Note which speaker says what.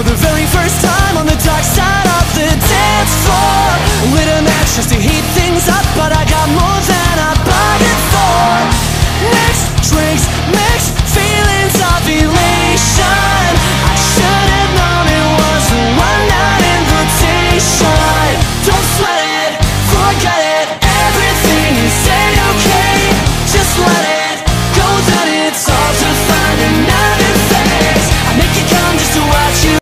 Speaker 1: For the very first time on the dark side of the dance floor. Lit a match just to heat